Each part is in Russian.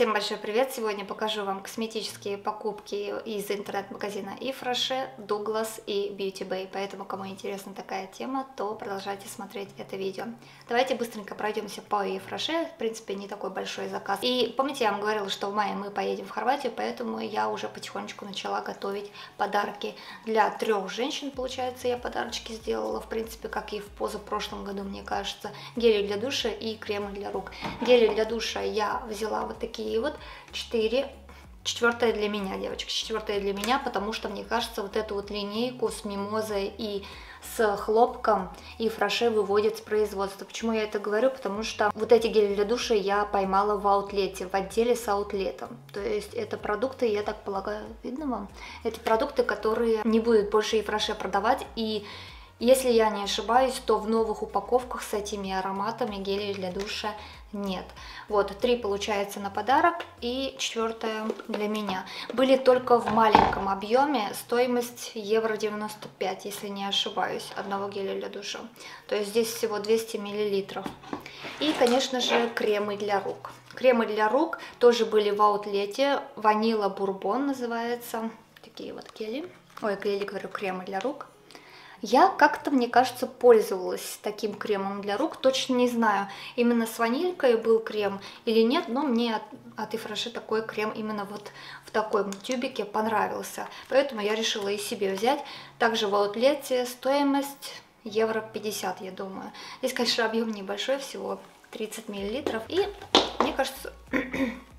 Всем большой привет! Сегодня покажу вам косметические покупки из интернет-магазина и Фраше, Douglas и Beauty Bay. Поэтому, кому интересна такая тема, то продолжайте смотреть это видео. Давайте быстренько пройдемся по и Фраше. В принципе, не такой большой заказ. И помните, я вам говорила, что в мае мы поедем в Хорватию, поэтому я уже потихонечку начала готовить подарки для трех женщин. Получается, я подарочки сделала, в принципе, как и в позапрошлом году, мне кажется. Гели для душа и кремы для рук. Гели для душа я взяла вот такие такие вот 4 Четвертая для меня, девочки, четвертая для меня, потому что, мне кажется, вот эту вот линейку с мимозой и с хлопком и фраше выводят с производства. Почему я это говорю? Потому что вот эти гели для душа я поймала в аутлете, в отделе с аутлетом. То есть это продукты, я так полагаю, видно вам? Это продукты, которые не будут больше и фраше продавать, и если я не ошибаюсь, то в новых упаковках с этими ароматами гелей для душа нет. Вот, три получается на подарок и четвертое для меня. Были только в маленьком объеме, стоимость евро 95, если не ошибаюсь, одного геля для душа. То есть здесь всего 200 миллилитров. И, конечно же, кремы для рук. Кремы для рук тоже были в аутлете, ванила бурбон называется, такие вот гели. Ой, гели, говорю, кремы для рук. Я как-то, мне кажется, пользовалась таким кремом для рук, точно не знаю, именно с ванилькой был крем или нет, но мне от, от Ифраше такой крем именно вот в таком тюбике понравился, поэтому я решила и себе взять. Также в аутлете стоимость евро 50, я думаю. Здесь, конечно, объем небольшой, всего 30 миллилитров, и мне кажется...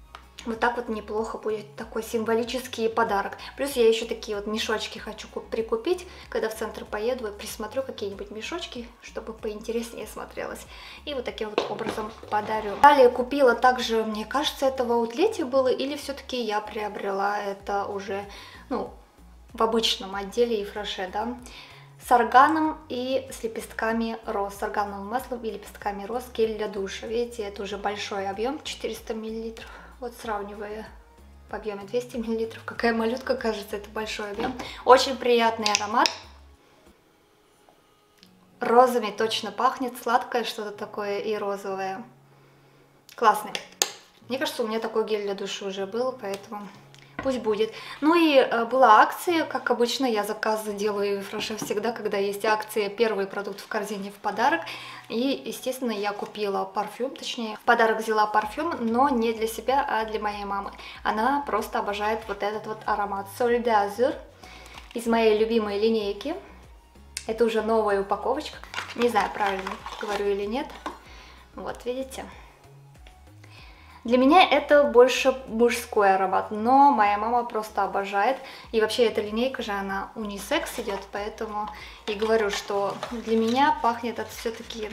Вот так вот неплохо будет такой символический подарок. Плюс я еще такие вот мешочки хочу прикупить, когда в центр поеду и присмотрю какие-нибудь мешочки, чтобы поинтереснее смотрелось. И вот таким вот образом подарю. Далее купила также, мне кажется, это в аутлете было, или все-таки я приобрела это уже, ну, в обычном отделе и фраше, да с органом и с лепестками роз, с органовым маслом и лепестками роз, гель для душа. Видите, это уже большой объем, 400 миллилитров. Вот сравнивая по объему 200 мл, какая малютка, кажется, это большой объем. Очень приятный аромат. Розами точно пахнет, сладкое что-то такое и розовое. Классный. Мне кажется, у меня такой гель для души уже был, поэтому пусть будет. Ну и э, была акция, как обычно, я заказы делаю Фреше всегда, когда есть акция, первый продукт в корзине в подарок. И, естественно, я купила парфюм, точнее, в подарок взяла парфюм, но не для себя, а для моей мамы. Она просто обожает вот этот вот аромат Sol d'Azur из моей любимой линейки. Это уже новая упаковочка. Не знаю, правильно говорю или нет. Вот, видите? Для меня это больше мужской аромат, но моя мама просто обожает. И вообще эта линейка же, она унисекс идет, поэтому и говорю, что для меня пахнет это все-таки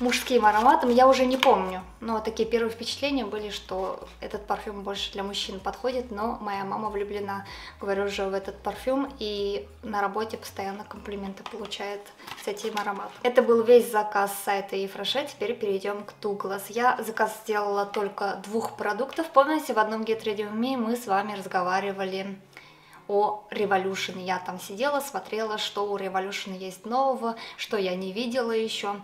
мужским ароматом, я уже не помню. Но такие первые впечатления были, что этот парфюм больше для мужчин подходит, но моя мама влюблена, говорю же, в этот парфюм, и на работе постоянно комплименты получает с этим ароматом. Это был весь заказ с сайта Ефраше, теперь перейдем к Douglas. Я заказ сделала только двух продуктов. Помните, в одном Get мы с вами разговаривали о Revolution. Я там сидела, смотрела, что у Revolution есть нового, что я не видела еще.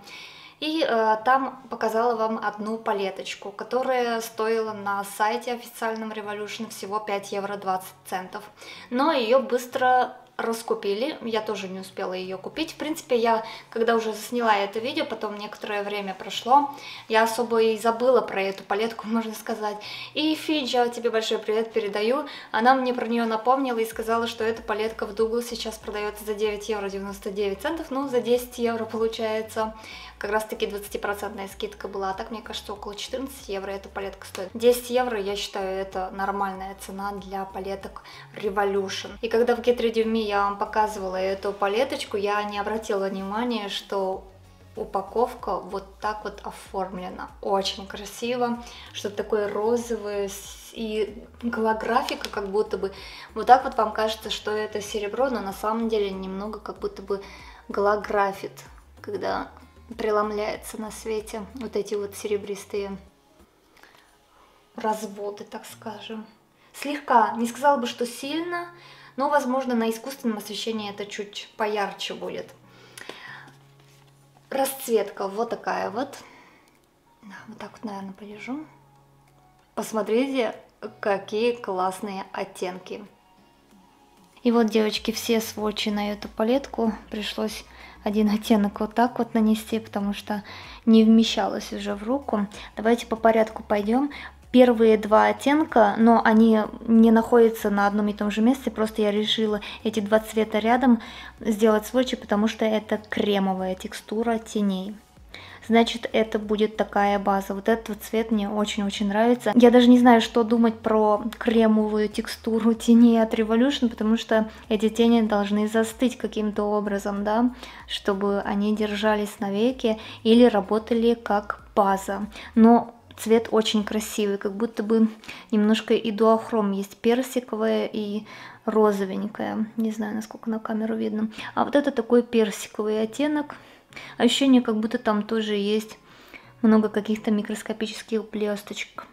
И э, там показала вам одну палеточку, которая стоила на сайте официальном Revolution всего 5 евро 20 центов. Но ее быстро раскупили, я тоже не успела ее купить. В принципе, я, когда уже сняла это видео, потом некоторое время прошло, я особо и забыла про эту палетку, можно сказать. И Фиджа, тебе большой привет передаю, она мне про нее напомнила и сказала, что эта палетка в Дугл сейчас продается за 9 евро 99 центов, ну, за 10 евро получается. Как раз таки 20% скидка была, а так, мне кажется, около 14 евро эта палетка стоит. 10 евро, я считаю, это нормальная цена для палеток Revolution. И когда в Get Ready Me я вам показывала эту палеточку, я не обратила внимания, что упаковка вот так вот оформлена. Очень красиво, что-то такое розовое и голографика как будто бы. Вот так вот вам кажется, что это серебро, но на самом деле немного как будто бы голографит, когда преломляется на свете вот эти вот серебристые разводы, так скажем. Слегка, не сказала бы, что сильно, но, возможно, на искусственном освещении это чуть поярче будет. Расцветка вот такая вот. Вот так вот, наверное, полежу. посмотрите, какие классные оттенки. И вот, девочки, все сводчи на эту палетку пришлось один оттенок вот так вот нанести, потому что не вмещалось уже в руку. Давайте по порядку пойдем. Первые два оттенка, но они не находятся на одном и том же месте, просто я решила эти два цвета рядом сделать сводчи, потому что это кремовая текстура теней значит это будет такая база. Вот этот цвет мне очень-очень нравится. Я даже не знаю, что думать про кремовую текстуру теней от Revolution, потому что эти тени должны застыть каким-то образом, да, чтобы они держались навеки или работали как база. Но цвет очень красивый, как будто бы немножко и дуохром есть персиковое и розовенькое. Не знаю, насколько на камеру видно. А вот это такой персиковый оттенок. Ощущение, как будто там тоже есть много каких-то микроскопических блесточек.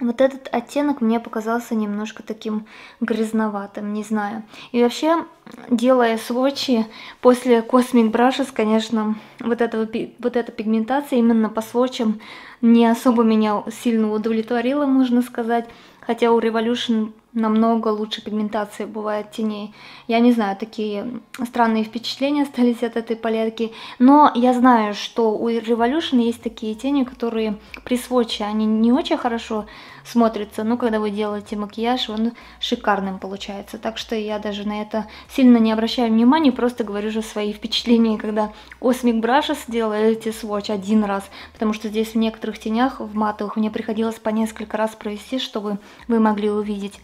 Вот этот оттенок мне показался немножко таким грязноватым, не знаю. И вообще, делая сводчи после Cosmic Brushes, конечно, вот, этого, вот эта пигментация именно по сводчам не особо меня сильно удовлетворила, можно сказать. Хотя у Revolution намного лучше пигментация бывает теней. Я не знаю, такие странные впечатления остались от этой палетки. Но я знаю, что у Revolution есть такие тени, которые при сводче, они не очень хорошо смотрятся, но когда вы делаете макияж, он шикарным получается. Так что я даже на это сильно не обращаю внимания, просто говорю же свои впечатления, когда Cosmic Brushes делаете сводч один раз, потому что здесь в некоторых тенях, в матовых, мне приходилось по несколько раз провести, чтобы вы могли увидеть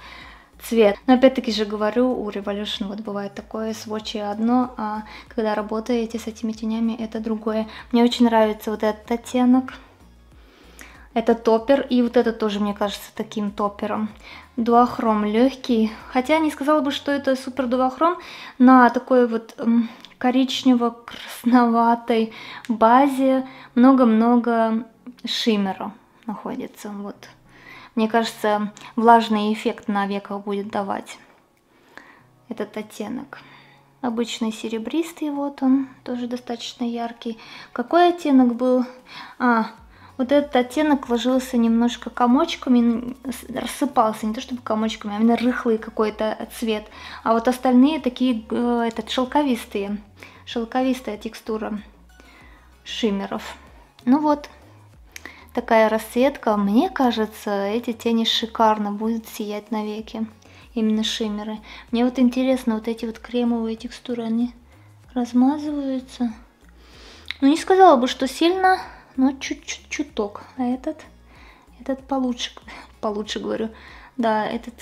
цвет. Но опять-таки же говорю, у Revolution вот бывает такое, сводчи одно, а когда работаете с этими тенями, это другое. Мне очень нравится вот этот оттенок. Это топер, и вот это тоже, мне кажется, таким топером. Дуахром легкий, хотя не сказала бы, что это супер дуахром, на такой вот коричнево-красноватой базе много-много шиммера находится, вот. Мне кажется, влажный эффект на веках будет давать этот оттенок. Обычный серебристый, вот он, тоже достаточно яркий. Какой оттенок был? А, вот этот оттенок ложился немножко комочками, рассыпался, не то чтобы комочками, а именно рыхлый какой-то цвет. А вот остальные такие, э, этот, шелковистые, шелковистая текстура шиммеров. Ну вот, такая расцветка. Мне кажется, эти тени шикарно будут сиять навеки. Именно шиммеры. Мне вот интересно, вот эти вот кремовые текстуры, они размазываются. Ну, не сказала бы, что сильно, но чуть-чуть чуток. А этот, этот получше, получше говорю. Да, этот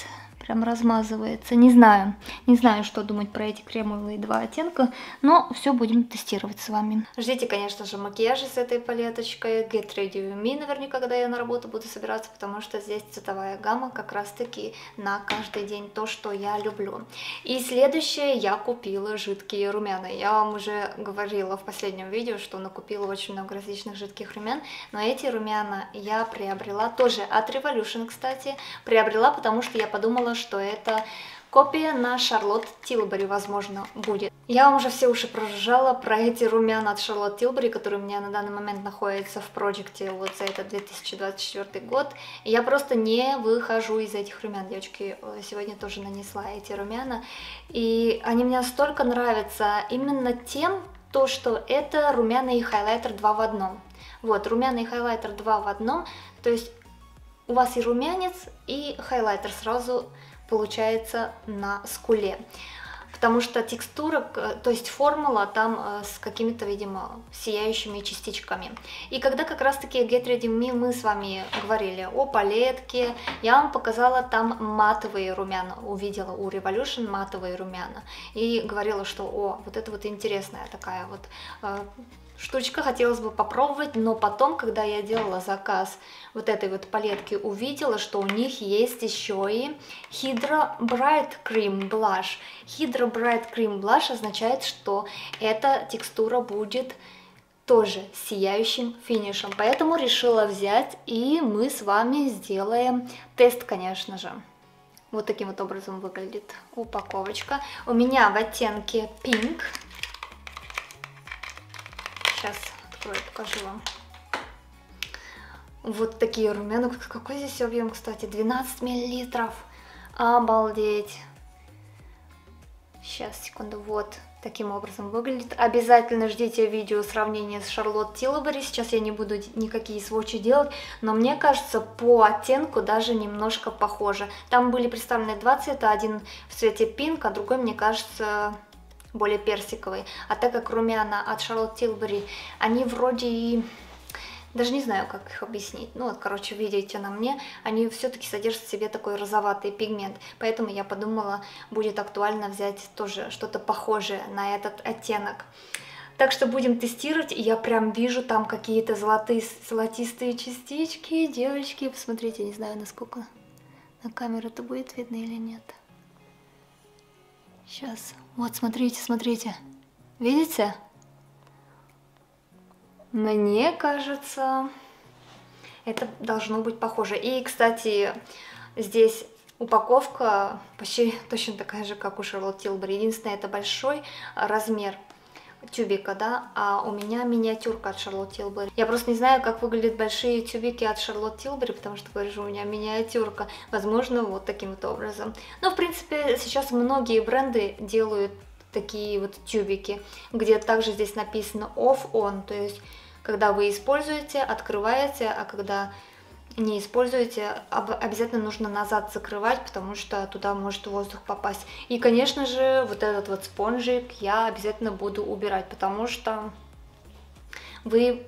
прям размазывается. Не знаю, не знаю, что думать про эти кремовые два оттенка, но все будем тестировать с вами. Ждите, конечно же, макияжи с этой палеточкой. Get Ready With Me наверняка, когда я на работу буду собираться, потому что здесь цветовая гамма как раз-таки на каждый день то, что я люблю. И следующее, я купила жидкие румяна. Я вам уже говорила в последнем видео, что накупила очень много различных жидких румян, но эти румяна я приобрела тоже от Revolution, кстати, приобрела, потому что я подумала, что это копия на Шарлотт Тилбери, возможно, будет. Я вам уже все уши прожужжала про эти румяна от Шарлотт Тилбери, которые у меня на данный момент находятся в проекте вот за этот 2024 год. И я просто не выхожу из этих румян. Девочки, э, сегодня тоже нанесла эти румяна. И они мне настолько нравятся именно тем, то, что это румяна и хайлайтер 2 в одном. Вот, румяна и хайлайтер 2 в одном, то есть у вас и румянец, и хайлайтер сразу получается на скуле. Потому что текстура, то есть формула там э, с какими-то, видимо, сияющими частичками. И когда как раз-таки Get Ready Me мы с вами говорили о палетке, я вам показала там матовые румяна, увидела у Revolution матовые румяна. И говорила, что о, вот это вот интересная такая вот э, штучка, хотелось бы попробовать, но потом, когда я делала заказ вот этой вот палетки, увидела, что у них есть еще и Hydra Bright Cream Blush. Hydra Bright Cream Blush означает, что эта текстура будет тоже сияющим финишем, поэтому решила взять, и мы с вами сделаем тест, конечно же. Вот таким вот образом выглядит упаковочка. У меня в оттенке Pink. Сейчас открою, покажу вам. Вот такие румяна. Какой здесь объем, кстати? 12 миллилитров. Обалдеть. Сейчас, секунду, вот таким образом выглядит. Обязательно ждите видео сравнения с Шарлотт Тилбери. Сейчас я не буду никакие сводчи делать, но мне кажется, по оттенку даже немножко похоже. Там были представлены два цвета, один в цвете пинк, а другой, мне кажется, более персиковый. А так как румяна от Шарлотт Тилбери, они вроде и даже не знаю, как их объяснить. Ну вот, короче, видите на мне, они все-таки содержат в себе такой розоватый пигмент. Поэтому я подумала, будет актуально взять тоже что-то похожее на этот оттенок. Так что будем тестировать, я прям вижу там какие-то золотые, золотистые частички. Девочки, посмотрите, не знаю, насколько на камеру это будет видно или нет. Сейчас, вот, смотрите, смотрите. Видите? Мне кажется, это должно быть похоже. И, кстати, здесь упаковка почти точно такая же, как у Charlotte Tilbury. Единственное, это большой размер тюбика, да, а у меня миниатюрка от Charlotte Tilbury. Я просто не знаю, как выглядят большие тюбики от Charlotte Tilbury, потому что, говорю же, у меня миниатюрка. Возможно, вот таким вот образом. Но, в принципе, сейчас многие бренды делают такие вот тюбики, где также здесь написано off-on, то есть когда вы используете, открываете, а когда не используете, обязательно нужно назад закрывать, потому что туда может воздух попасть. И, конечно же, вот этот вот спонжик я обязательно буду убирать, потому что вы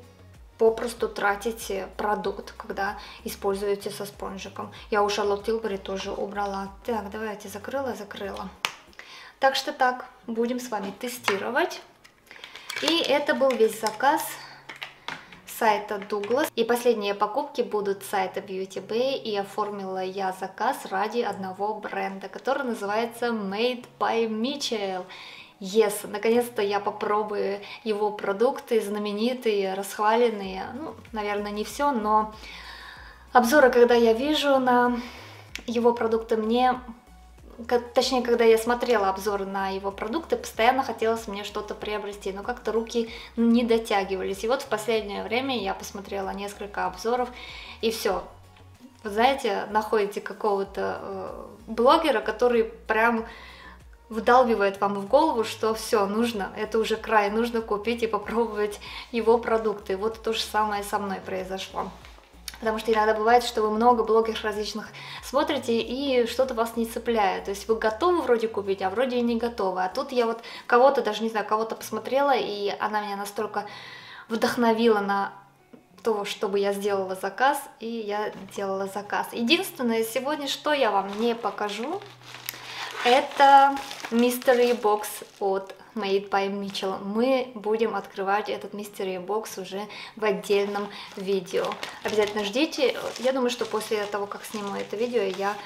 попросту тратите продукт, когда используете со спонжиком. Я у Charlotte Tilbury тоже убрала. Так, давайте закрыла, закрыла. Так что так, будем с вами тестировать. И это был весь заказ сайта Douglas. И последние покупки будут с сайта Beauty Bay. И оформила я заказ ради одного бренда, который называется Made by Mitchell. Yes, наконец-то я попробую его продукты, знаменитые, расхваленные. Ну, наверное, не все, но обзоры, когда я вижу на его продукты, мне точнее, когда я смотрела обзоры на его продукты, постоянно хотелось мне что-то приобрести, но как-то руки не дотягивались. И вот в последнее время я посмотрела несколько обзоров, и все. Вы знаете, находите какого-то э, блогера, который прям вдалбивает вам в голову, что все, нужно, это уже край, нужно купить и попробовать его продукты. Вот то же самое со мной произошло. Потому что иногда бывает, что вы много блогеров различных смотрите, и что-то вас не цепляет. То есть вы готовы вроде купить, а вроде и не готовы. А тут я вот кого-то, даже не знаю, кого-то посмотрела, и она меня настолько вдохновила на то, чтобы я сделала заказ, и я делала заказ. Единственное, сегодня что я вам не покажу, это Mystery Box от Made by Mitchell. Мы будем открывать этот Mystery Box уже в отдельном видео. Обязательно ждите. Я думаю, что после того, как сниму это видео, я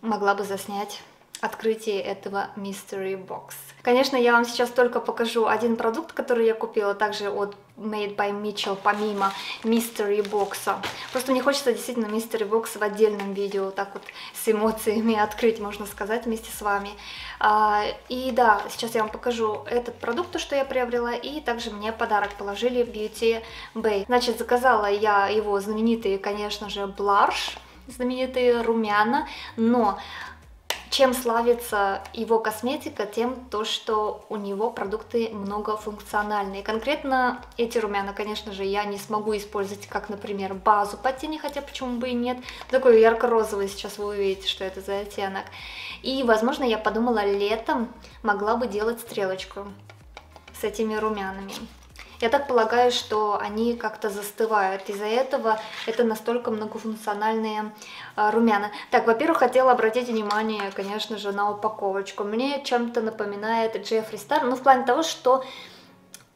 могла бы заснять открытие этого Mystery Box. Конечно, я вам сейчас только покажу один продукт, который я купила, также от Made by Mitchell, помимо Mystery Box. Просто мне хочется действительно Mystery Box в отдельном видео, так вот с эмоциями открыть, можно сказать, вместе с вами. А, и да, сейчас я вам покажу этот продукт, то, что я приобрела, и также мне подарок положили Beauty Bay. Значит, заказала я его знаменитые, конечно же, бларш, знаменитые румяна, но чем славится его косметика, тем то, что у него продукты многофункциональные. Конкретно эти румяна, конечно же, я не смогу использовать как, например, базу под тени, хотя почему бы и нет. Такой ярко-розовый, сейчас вы увидите, что это за оттенок. И, возможно, я подумала, летом могла бы делать стрелочку с этими румянами. Я так полагаю, что они как-то застывают. Из-за этого это настолько многофункциональные а, румяна. Так, во-первых, хотела обратить внимание, конечно же, на упаковочку. Мне чем-то напоминает Джеффри Стар, ну, в плане того, что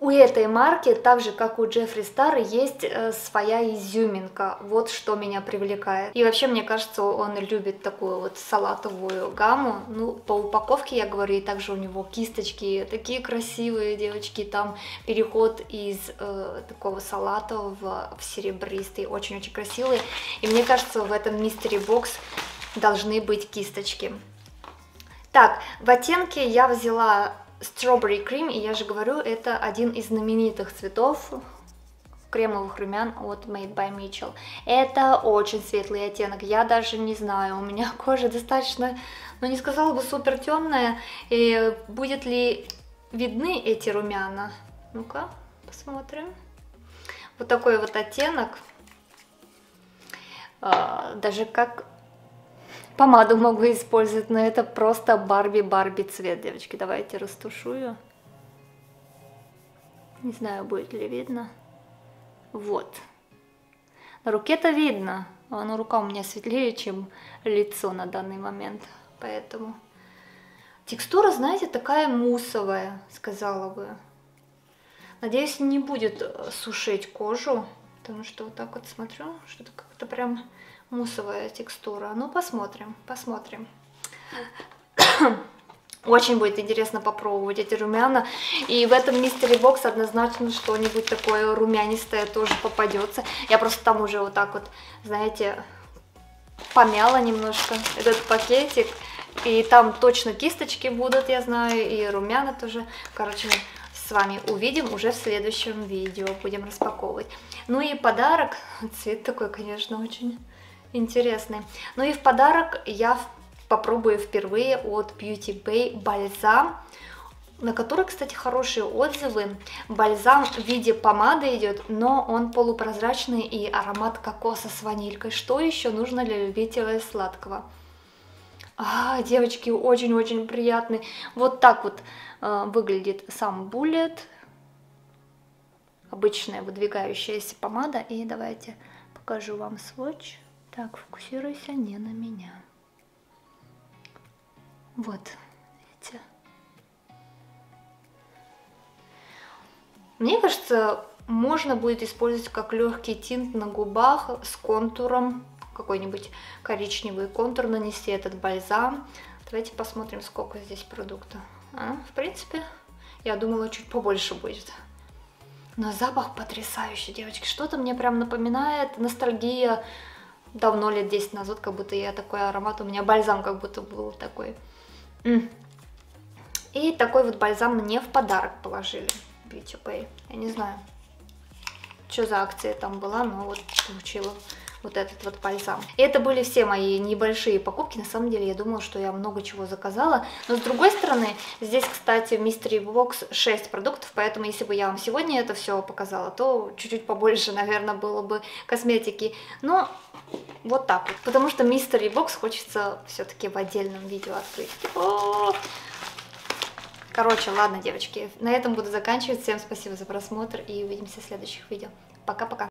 у этой марки, так же как у Джеффри Стар, есть э, своя изюминка. Вот что меня привлекает. И вообще, мне кажется, он любит такую вот салатовую гамму. Ну, по упаковке я говорю, и также у него кисточки такие красивые, девочки. Там переход из э, такого салатового в серебристый. Очень-очень красивый. И мне кажется, в этом мистери бокс должны быть кисточки. Так, в оттенке я взяла Strawberry Cream, и я же говорю, это один из знаменитых цветов кремовых румян от Made by Mitchell. Это очень светлый оттенок, я даже не знаю, у меня кожа достаточно, ну не сказала бы супер темная, и будет ли видны эти румяна? Ну-ка, посмотрим. Вот такой вот оттенок, а, даже как помаду могу использовать, но это просто Барби-Барби цвет, девочки. Давайте растушую. Не знаю, будет ли видно. Вот. На руке-то видно, а но рука у меня светлее, чем лицо на данный момент, поэтому... Текстура, знаете, такая муссовая, сказала бы. Надеюсь, не будет сушить кожу, потому что вот так вот смотрю, что-то как-то прям муссовая текстура. Ну, посмотрим, посмотрим. Очень будет интересно попробовать эти румяна. И в этом мистере бокс однозначно что-нибудь такое румянистое тоже попадется. Я просто там уже вот так вот, знаете, помяла немножко этот пакетик. И там точно кисточки будут, я знаю, и румяна тоже. Короче, с вами увидим уже в следующем видео. Будем распаковывать. Ну и подарок. Цвет такой, конечно, очень интересный. Ну и в подарок я попробую впервые от Beauty Bay бальзам, на который, кстати, хорошие отзывы. Бальзам в виде помады идет, но он полупрозрачный и аромат кокоса с ванилькой. Что еще нужно для любителей сладкого? А, девочки, очень-очень приятный. Вот так вот э, выглядит сам буллет. Обычная выдвигающаяся помада. И давайте покажу вам сводч. Так, фокусируйся не на меня. Вот, видите? Мне кажется, можно будет использовать как легкий тинт на губах с контуром, какой-нибудь коричневый контур нанести этот бальзам. Давайте посмотрим, сколько здесь продукта. А, в принципе, я думала, чуть побольше будет. Но запах потрясающий, девочки. Что-то мне прям напоминает ностальгия давно, лет 10 назад, как будто я такой аромат, у меня бальзам как будто был такой. И такой вот бальзам мне в подарок положили. Beauty Pay. Я не знаю, что за акция там была, но вот получила вот этот вот бальзам. И это были все мои небольшие покупки. На самом деле я думала, что я много чего заказала. Но с другой стороны, здесь, кстати, в Mystery Box 6 продуктов, поэтому если бы я вам сегодня это все показала, то чуть-чуть побольше, наверное, было бы косметики. Но вот так вот, потому что Mystery Box хочется все-таки в отдельном видео открыть. О -о -о! Короче, ладно, девочки, на этом буду заканчивать. Всем спасибо за просмотр и увидимся в следующих видео. Пока-пока.